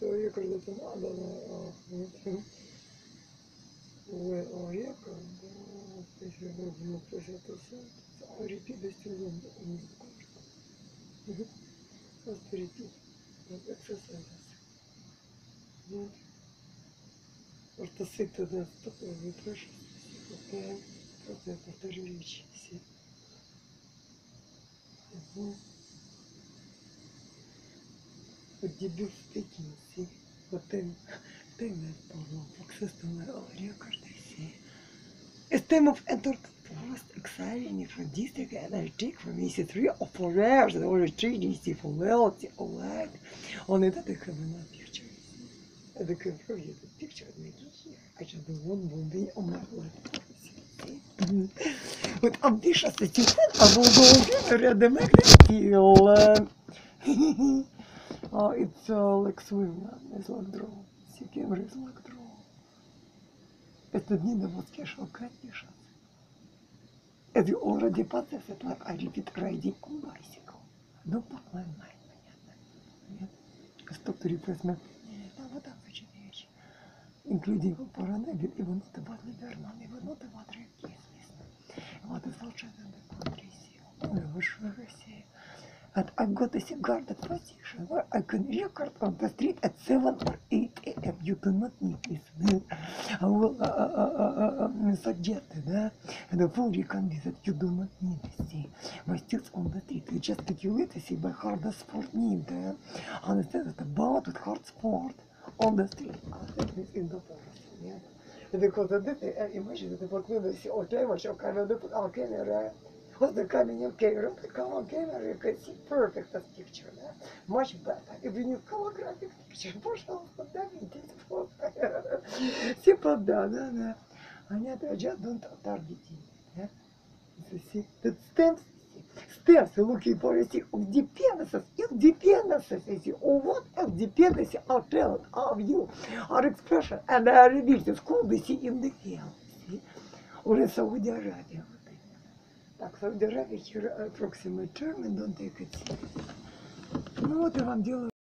человека это надо, а, вот, Well, а бы, если вроде мы кто это а still room, он не скажет. Просто repeat, вот exercises. Вот. Просто сыто, да, такое выпрашивается. Повторяем, просто я повторю речь все. Угу. Вот debut speaking, see, but then, then that problem, access to my audio record, I see. It's time of enter the most exciting for district and I take from EC3 or for years, or three DC for wealth, or light. On it, I have enough pictures. And the cover you the picture of me here. I just the one will be on my left. With ambitious attitude, I will go over the magnet hill. Oh, it's uh, like swim, it's like draw. See, camera is like draw. Это дни на воскешал, конечно. As you already possess it, like I repeat, riding on bicycle. Don't put my mind, понятно? Нет? Stop to repress my... Нет, а вот так очень вещь. Including Paranegin, even not about Liberman, even not about Рекислис. And I got a guarded position where I can record on the street at 7 or 8 a.m. You do not need this. Uh, uh, uh, uh, suggest that the full recon visit you do not need to see. My stills on the street, you just calculate to see by hard sport need. Uh, understand that about with hard sport on the street. I think this in the forest. Yeah. Because of this, I imagine that the proclivity or clever show kind of put our camera. What's the coming in camera? The color camera, you can see perfect as picture, да? Much better. If you need holographic picture, пожалуйста, давите просто. Типа, да, да, да. Они это just don't target да? See, that stems, stems looking for you see, of dependencies, if dependencies, you see, or what else dependency or talent of you, or expression, and are to school, they see in the hell, see? Or in Saudi Arabia. вот это. Так, Saudi Arabia, here approximate term, and don't take it serious. Ну вот я вам делаю